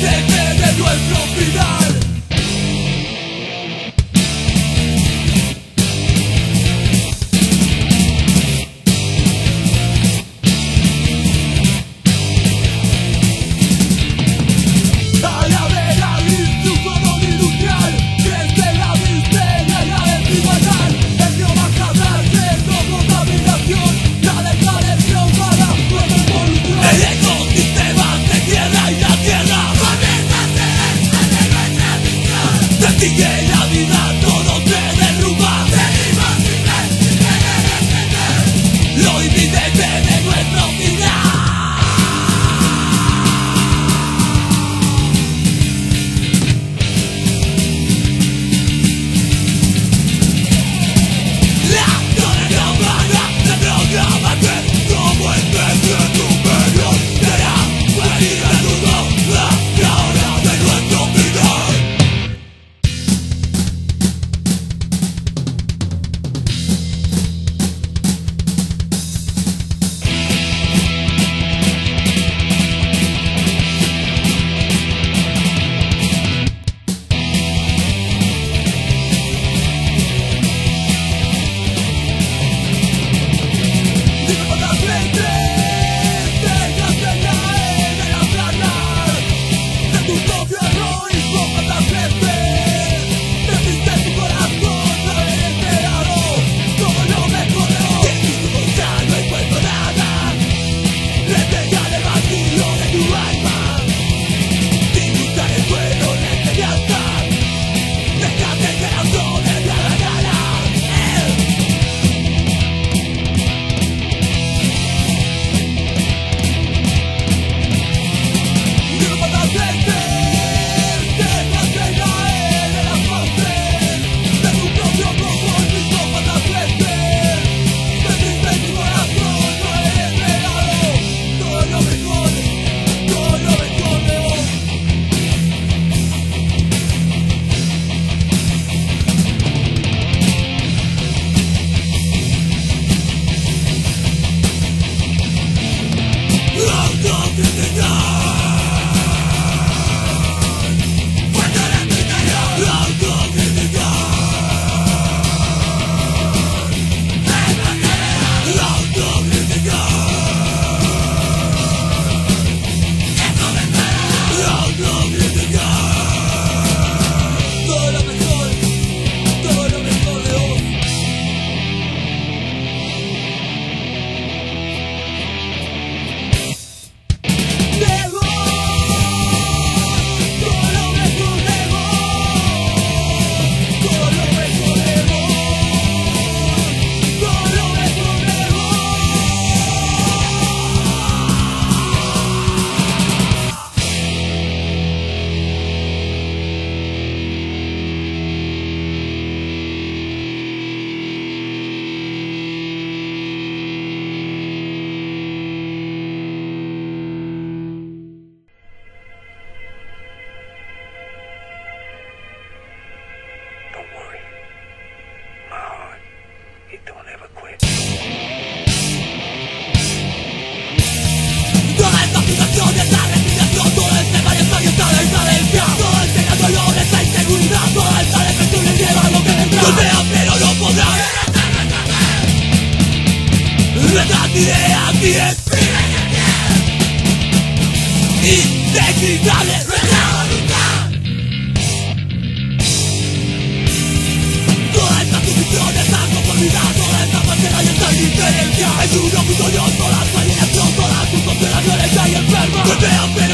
Misterio de nuestra vida yeah. volveo pero no podrás Verdad diré a ti Integridad Toda esta condición está conformida Toda esta pantalla y esta indiferencia Es un orgullo todas las alienación Todas tus constelaciones hay enfermas Volveo pero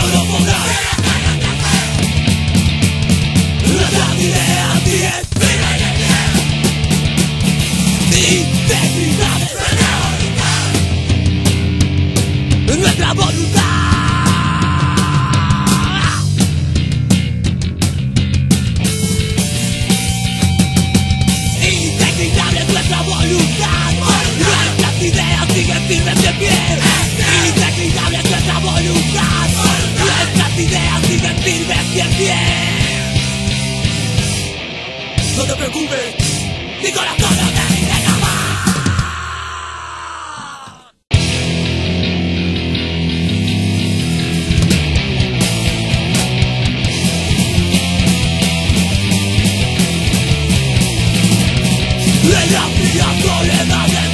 Legacy a soledades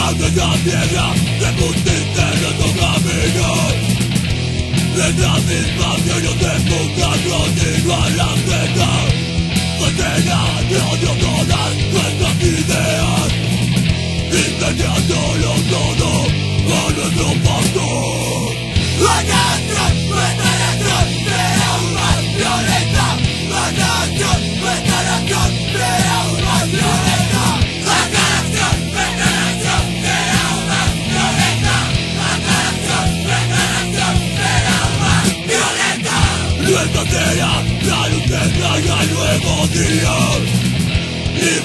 Każdy zabiera Deputy teraz kochamy go. Wygramy papier od defuka Brody gwarantyka Patena drogi od nas Kwestia ideal Intencja do lodowania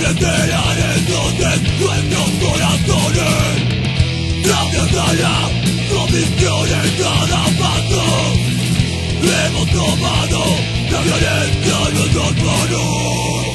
Libre serán entonces nuestros corazones Gracias a la convicción en cada paso Hemos tomado la violencia en nuestras manos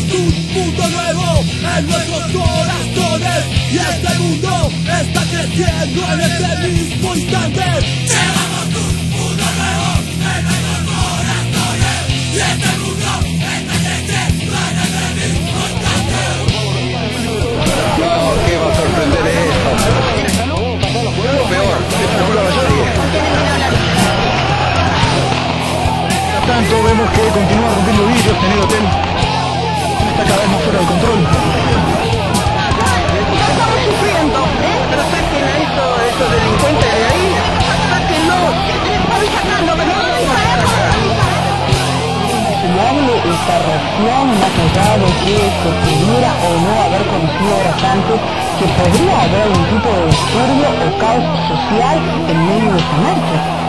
Llevamos un mundo nuevo en nuestros corazones. Y este mundo está creciendo en este mismo instante. Llevamos un mundo nuevo en nuestros corazones. Y este esta reacción más allá de que se pudiera o no haber conocido horas antes que podría haber algún tipo de disturbio o caos social en medio de esa marcha.